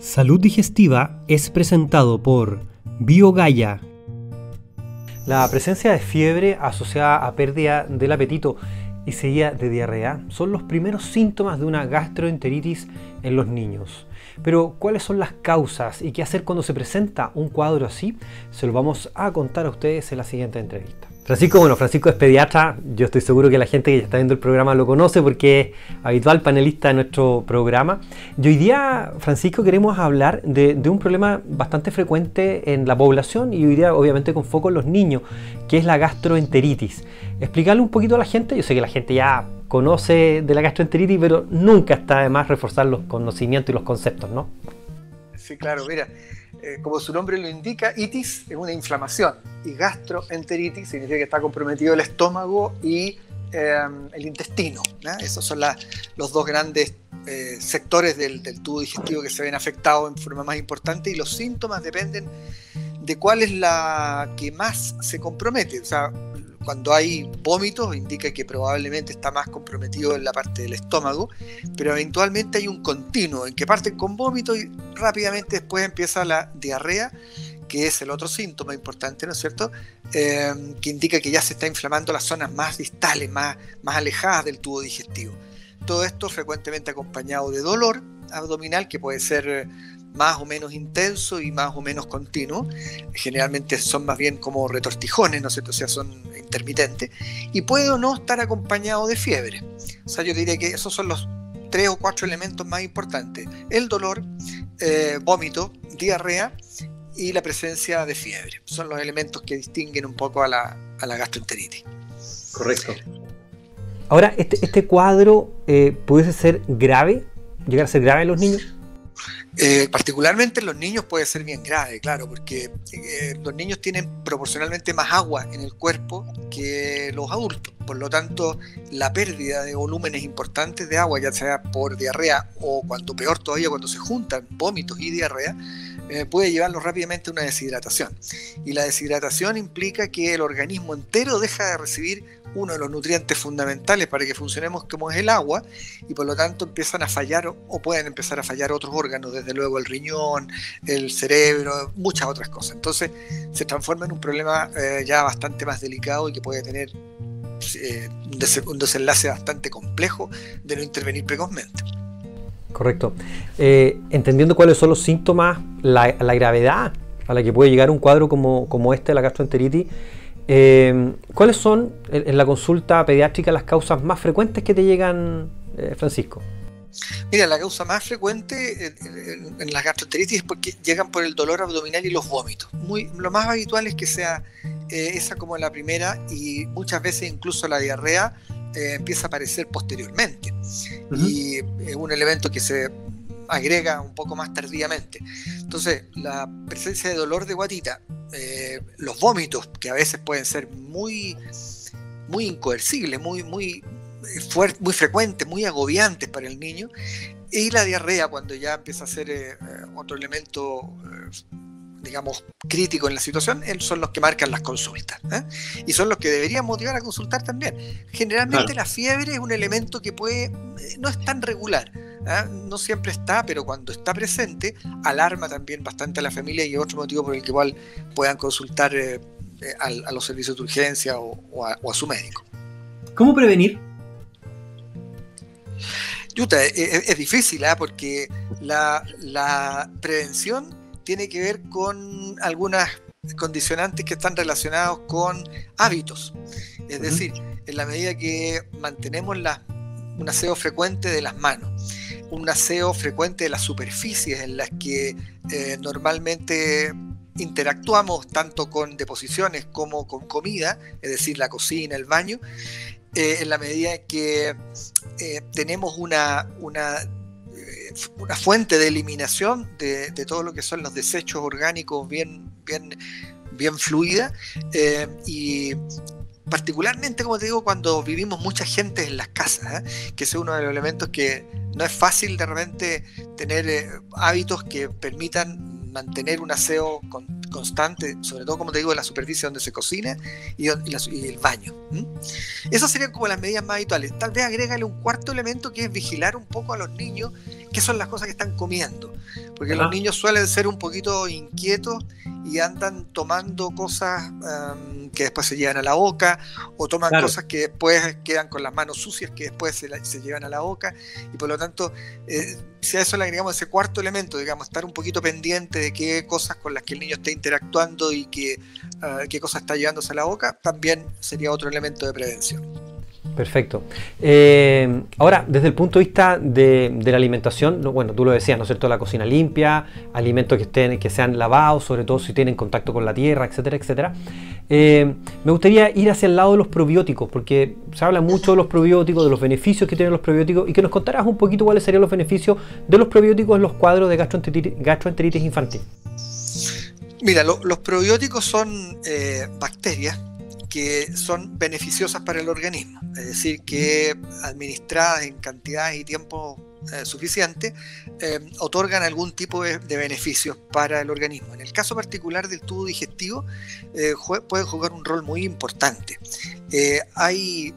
Salud Digestiva es presentado por BioGaya. La presencia de fiebre asociada a pérdida del apetito y seguida de diarrea son los primeros síntomas de una gastroenteritis en los niños. Pero, ¿cuáles son las causas y qué hacer cuando se presenta un cuadro así? Se lo vamos a contar a ustedes en la siguiente entrevista. Francisco, bueno, Francisco es pediatra, yo estoy seguro que la gente que ya está viendo el programa lo conoce porque es habitual panelista de nuestro programa. Y hoy día, Francisco, queremos hablar de, un problema bastante frecuente en la población y hoy día obviamente con foco en los niños, que es la gastroenteritis. Explicarle un poquito a la gente, yo sé que la gente ya conoce de la gastroenteritis, pero nunca está de más reforzar los conocimientos y los conceptos, ¿no? Sí, claro, mira, eh, como su nombre lo indica, itis es una inflamación y gastroenteritis significa que está comprometido el estómago y em, el intestino. Esos son los dos grandes eh, sectores del, tubo digestivo que se ven afectados en forma más importante y los síntomas dependen de cuál es la que más se compromete. O sea, cuando hay vómitos indica que probablemente está más comprometido en la parte del estómago, pero eventualmente hay un continuo en que parten con vómitos y rápidamente después empieza la diarrea, que es el otro síntoma importante, ¿no es cierto? Eh, que indica que ya se está inflamando las zonas más distales, más, más alejadas del tubo digestivo. Todo esto frecuentemente acompañado de dolor abdominal que puede ser más o menos intenso y más o menos continuo. Generalmente son más bien como retortijones, ¿no es cierto? O sea, son intermitentes. Y puede o no estar acompañado de fiebre. O sea, yo diría que esos son los tres o cuatro elementos más importantes. El dolor, eh, vómito, diarrea y la presencia de fiebre. Son los elementos que distinguen un poco a la, a la gastroenteritis. Correcto. Ahora, este, este cuadro eh, pudiese ser grave, llegar a ser grave en los niños. Eh, particularmente en los niños puede ser bien grave, claro, porque eh, los niños tienen proporcionalmente más agua en el cuerpo que los adultos. Por lo tanto, la pérdida de volúmenes importantes de agua, ya sea por diarrea o cuanto peor todavía cuando se juntan vómitos y diarrea, eh, puede llevarlo rápidamente a una deshidratación. Y la deshidratación implica que el organismo entero deja de recibir uno de los nutrientes fundamentales para que funcionemos como es el agua y por lo tanto empiezan a fallar o pueden empezar a fallar otros órganos, desde luego el riñón, el cerebro, muchas otras cosas. Entonces se transforma en un problema eh, ya bastante más delicado y que puede tener eh, un desenlace bastante complejo de no intervenir precozmente. Correcto. Eh, entendiendo cuáles son los síntomas, la, gravedad a la que puede llegar un cuadro como, como este, la gastroenteritis, eh, ¿cuáles son en, la consulta pediátrica las causas más frecuentes que te llegan, eh, Francisco? Mira, la causa más frecuente en, las gastroenteritis es porque llegan por el dolor abdominal y los vómitos. Muy, lo más habitual es que sea esa como la primera y muchas veces incluso la diarrea eh, empieza a aparecer posteriormente. Y es un elemento que se agrega un poco más tardíamente. Entonces, la presencia de dolor de guatita, eh, los vómitos, que a veces pueden ser muy, muy incoercibles, muy, muy, muy frecuentes, muy agobiantes para el niño, y la diarrea, cuando ya empieza a ser eh, otro elemento digamos, crítico en la situación, son los que marcan las consultas. ¿eh? Y son los que deberían motivar a consultar también. Generalmente la fiebre es un elemento que puede, eh, no es tan regular. ¿eh? No siempre está, pero cuando está presente, alarma también bastante a la familia y es otro motivo por el que igual puedan consultar a, los servicios de urgencia o, a, su médico. ¿Cómo prevenir? Yuta, es, difícil, porque la, la prevención tiene que ver con algunas condicionantes que están relacionados con hábitos. Es decir, en la medida que mantenemos un aseo frecuente de las manos, un aseo frecuente de las superficies en las que eh, normalmente interactuamos tanto con deposiciones como con comida, es decir, la cocina, el baño, eh, en la medida que eh, tenemos una, una una fuente de eliminación de, todo lo que son los desechos orgánicos bien, bien, bien fluida eh, y particularmente, como te digo, cuando vivimos mucha gente en las casas, ¿eh? que es uno de los elementos que no es fácil de repente tener eh, hábitos que permitan mantener un aseo constante, sobre todo, como te digo, en la superficie donde se cocina y, el baño. Esas serían como las medidas más habituales. Tal vez agrégale un cuarto elemento que es vigilar un poco a los niños qué son las cosas que están comiendo. porque los niños suelen ser un poquito inquietos y andan tomando cosas em, que después se llevan a la boca o toman cosas que después quedan con las manos sucias que después se, se llevan a la boca y por lo tanto eh, si a eso le agregamos ese cuarto elemento, digamos, estar un poquito pendiente de qué cosas con las que el niño está interactuando y qué, ah, qué cosas está llevándose a la boca, también sería otro elemento de prevención. Perfecto. Eh, ahora, desde el punto de vista de, la alimentación, bueno, tú lo decías, ¿no es cierto? La cocina limpia, alimentos que, estén, que sean lavados, sobre todo si tienen contacto con la tierra, etcétera, etcétera. Eh, me gustaría ir hacia el lado de los probióticos, porque se habla mucho de los probióticos, de los beneficios que tienen los probióticos, y que nos contarás un poquito cuáles serían los beneficios de los probióticos en los cuadros de gastroenteritis, infantil. Mira, los probióticos son eh, bacterias que son beneficiosas para el organismo, es decir, que administradas en cantidades y tiempo eh, suficiente, eh, otorgan algún tipo de, beneficios para el organismo. En el caso particular del tubo digestivo, eh, pueden jugar un rol muy importante. hay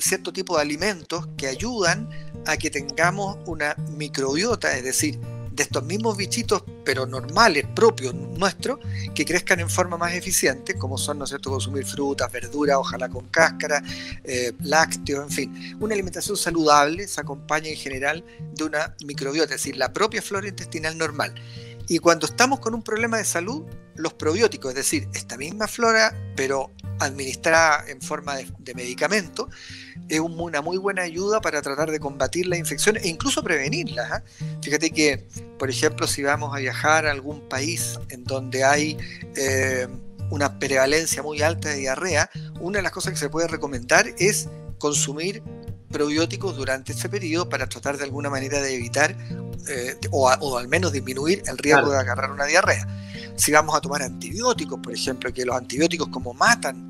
cierto tipo de alimentos que ayudan a que tengamos una microbiota, es decir, de estos mismos bichitos, pero normales, propios nuestros, que crezcan en forma más eficiente, como son, ¿no es cierto?, consumir frutas, verduras, ojalá con cáscara, eh, lácteos, en fin. Una alimentación saludable se acompaña en general de una microbiota, es decir, la propia flora intestinal normal. Y cuando estamos con un problema de salud, los probióticos, es decir, esta misma flora, pero administrada en forma de, medicamento, es una muy buena ayuda para tratar de combatir la infección e incluso prevenirlas. ¿ah? Fíjate que, por ejemplo, si vamos a viajar a algún país en donde hay eh, una prevalencia muy alta de diarrea, una de las cosas que se puede recomendar es consumir probióticos durante este periodo para tratar de alguna manera de evitar eh, o, al menos disminuir el riesgo de agarrar una diarrea. Si vamos a tomar antibióticos, por ejemplo, que los antibióticos como matan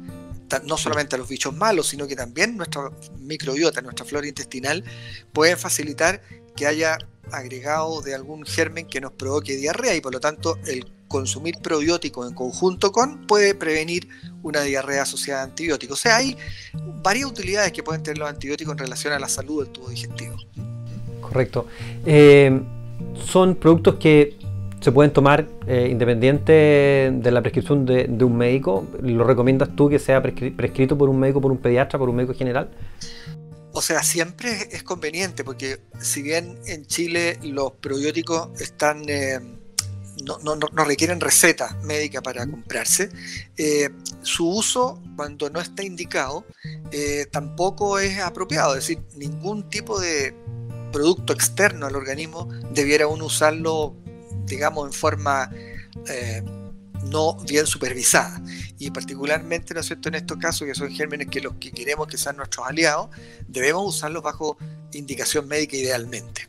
no solamente a los bichos malos, sino que también nuestra microbiota, nuestra flora intestinal, pueden facilitar que haya agregado de algún germen que nos provoque diarrea y por lo tanto el consumir probióticos en conjunto con puede prevenir una diarrea asociada a antibióticos. O sea, hay varias utilidades que pueden tener los antibióticos en relación a la salud del tubo digestivo. Correcto. Eh, son productos que se pueden tomar eh, independiente de la prescripción de, un médico. ¿Lo recomiendas tú que sea prescrito por un médico, por un pediatra, por un médico general? O sea, siempre es conveniente porque si bien en Chile los probióticos están... Eh, no, requieren receta médica para comprarse. Eh, su uso, cuando no está indicado, tampoco es apropiado. Es decir, ningún tipo de producto externo al organismo debiera uno usarlo digamos, en forma eh, no bien supervisada. Y particularmente, ¿no es cierto?, en estos casos, que son gérmenes que los que queremos que sean nuestros aliados, debemos usarlos bajo indicación médica idealmente.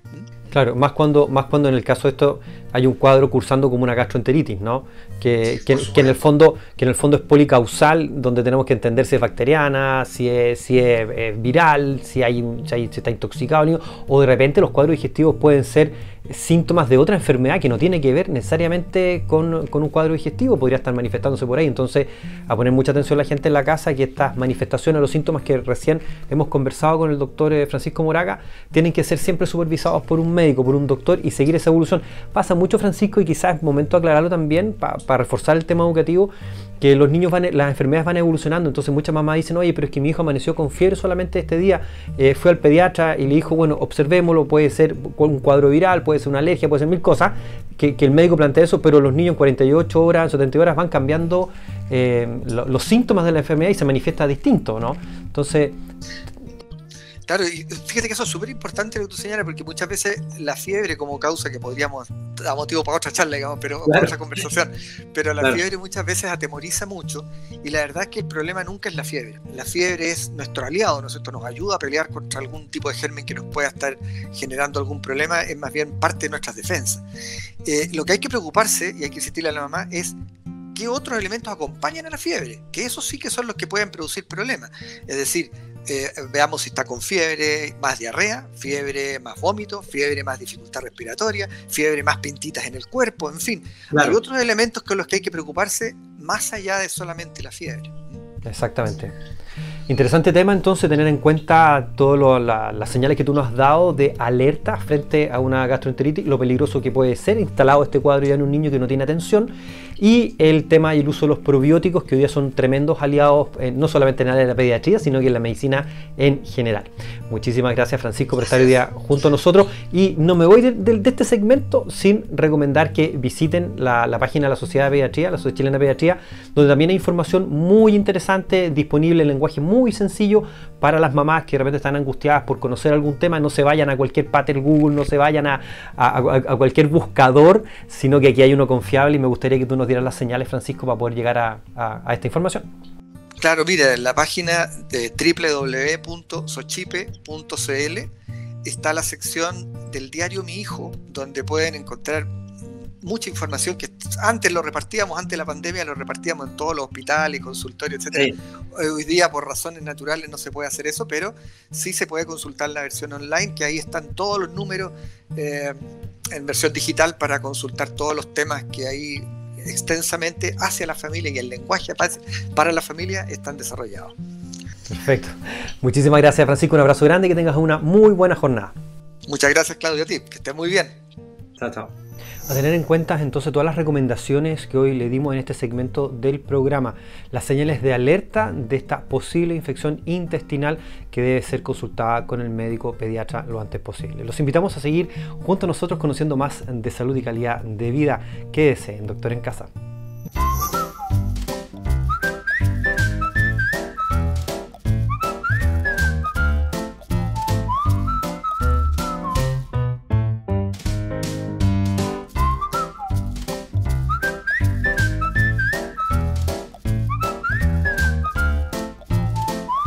Claro, más cuando, más cuando en el caso de esto hay un cuadro cursando como una gastroenteritis, ¿no? Que, que, en el fondo, que en el fondo es policausal, donde tenemos que entender si es bacteriana, si es, si es, viral, si, hay, si, hay, si está intoxicado, o de repente los cuadros digestivos pueden ser síntomas de otra enfermedad que no tiene que ver necesariamente con, un cuadro digestivo, podría estar manifestándose por ahí. Entonces, a poner mucha atención la gente en la casa que estas manifestaciones, los síntomas que recién hemos conversado con el doctor eh, Francisco Moraga, tienen que ser siempre supervisados por un médico, por un doctor y seguir esa evolución. Pasa mucho, Francisco, y quizás es momento aclararlo también para reforzar el tema educativo que los niños van, las enfermedades van evolucionando, entonces muchas mamás dicen, oye, pero es que mi hijo amaneció con fiebre solamente este día, eh, fue al pediatra y le dijo, bueno, observémoslo, puede ser un cuadro viral, puede ser una alergia, puede ser mil cosas, que, el médico plantea eso, pero los niños en 48 horas, en 70 horas van cambiando eh, los síntomas de la enfermedad y se manifiesta distinto, ¿no? Entonces, Claro, y fíjate que eso es súper importante lo que tú señalas, porque muchas veces la fiebre como causa que podríamos, da motivo para otra charla, digamos, pero para otra conversación, pero la fiebre muchas veces atemoriza mucho y la verdad es que el problema nunca es la fiebre. La fiebre es nuestro aliado, ¿no es cierto? Nos ayuda a pelear contra algún tipo de germen que nos pueda estar generando algún problema, es más bien parte de nuestras defensas. Eh, lo que hay que preocuparse, y hay que insistirle a la mamá, es qué otros elementos acompañan a la fiebre, que esos sí que son los que pueden producir problemas. Es decir, eh, veamos si está con fiebre, más diarrea, fiebre más vómito, fiebre más dificultad respiratoria, fiebre más pintitas en el cuerpo, en fin. Hay otros elementos con los que hay que preocuparse más allá de solamente la fiebre. Exactamente. Interesante tema entonces tener en cuenta todas las señales que tú nos has dado de alerta frente a una gastroenteritis, lo peligroso que puede ser instalado este cuadro ya en un niño que no tiene atención y el tema y el uso de los probióticos que hoy día son tremendos aliados eh, no solamente en la pediatría sino que en la medicina en general. Muchísimas gracias Francisco por estar hoy día junto a nosotros y no me voy de, este segmento sin recomendar que visiten la, página de la Sociedad de Pediatría, la Sociedad Chilena de Pediatría, donde también hay información muy interesante disponible en lenguaje muy muy sencillo para las mamás que de repente están angustiadas por conocer algún tema. No se vayan a cualquier pater Google, no se vayan a, cualquier buscador, sino que aquí hay uno confiable y me gustaría que tú nos dieras las señales, Francisco, para poder llegar a, esta información. Claro, mira, en la página de www.sochipe.cl está la sección del diario Mi Hijo, donde pueden encontrar mucha información que antes lo repartíamos, antes de la pandemia lo repartíamos en todos los hospitales, consultorios, etc. Hoy día por razones naturales no se puede hacer eso, pero sí se puede consultar la versión online, que ahí están todos los números eh, en versión digital para consultar todos los temas que ahí extensamente hacia la familia y el lenguaje para la familia están desarrollados. Perfecto. Muchísimas gracias Francisco, un abrazo grande y que tengas una muy buena jornada. Muchas gracias Claudio a ti, que estés muy bien. Chao, chao. A tener en cuenta entonces todas las recomendaciones que hoy le dimos en este segmento del programa, las señales de alerta de esta posible infección intestinal que debe ser consultada con el médico pediatra lo antes posible. Los invitamos a seguir junto a nosotros conociendo más de salud y calidad de vida. Quédese en Doctor en Casa.